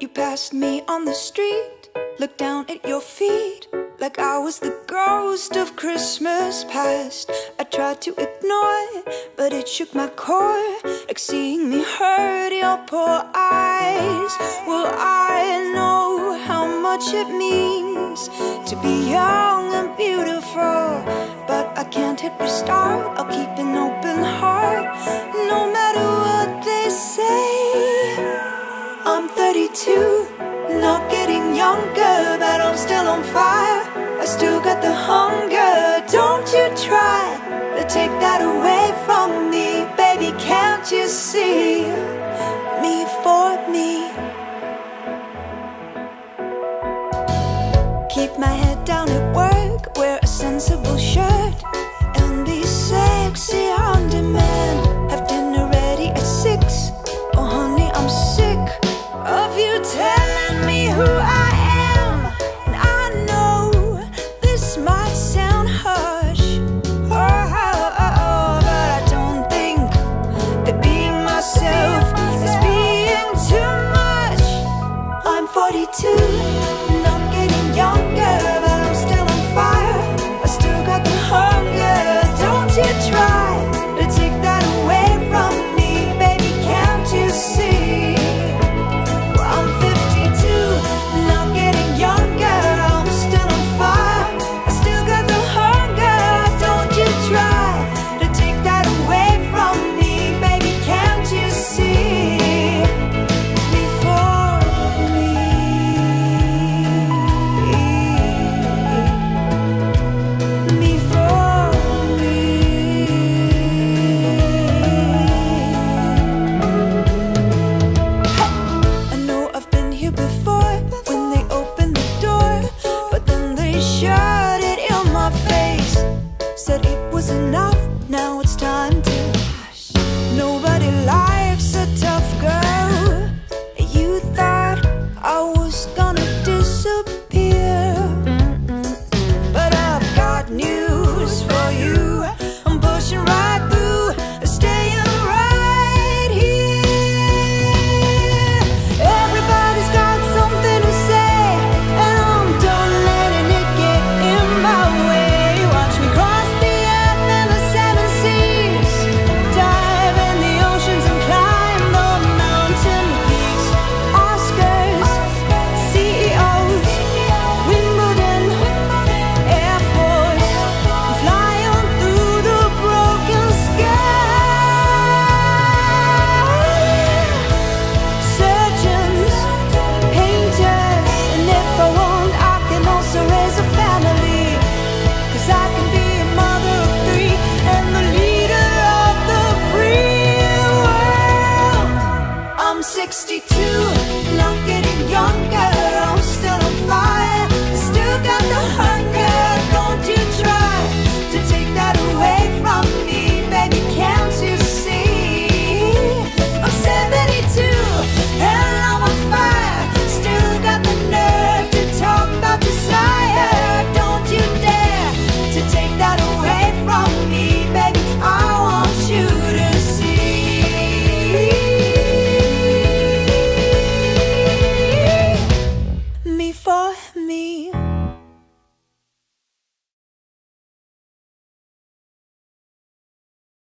You passed me on the street, looked down at your feet like I was the ghost of Christmas past. I tried to ignore it, but it shook my core, like seeing me hurt your poor eyes. Well, I know how much it means to be young and beautiful, but I can't hit restart. I'll keep an open heart, 32, not getting younger, but I'm still on fire. I still got the hunger. Don't you try to take that away from me, baby. Can't you see me for me? Keep my head down at work, wear a sensible shirt, 42, gonna disappear.